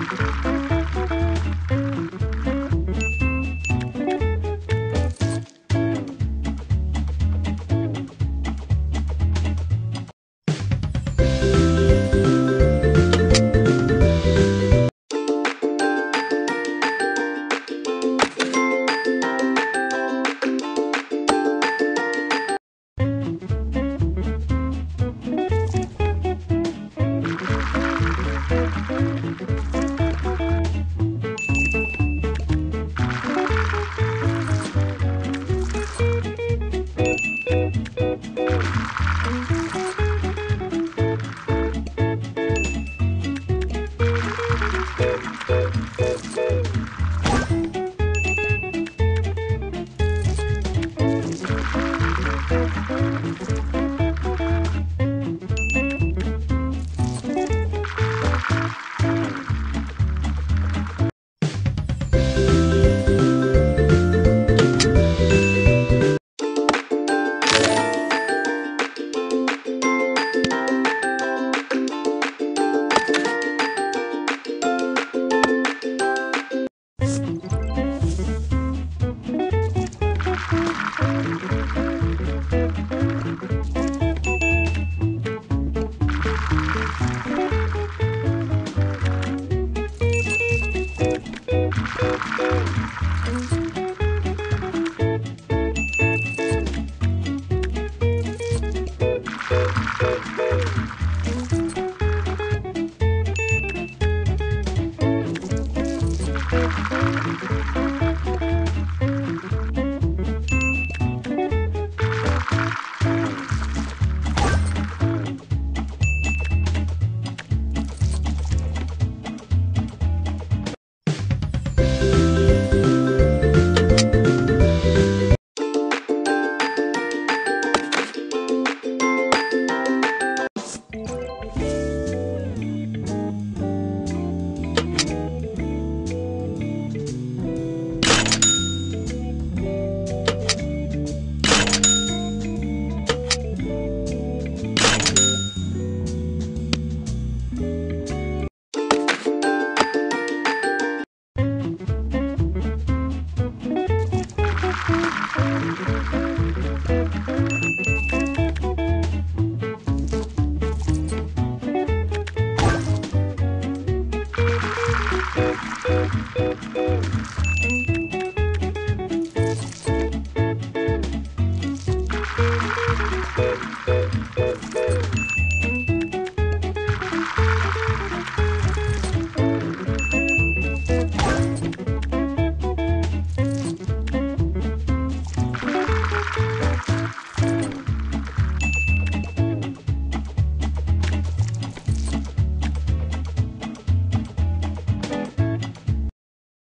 Música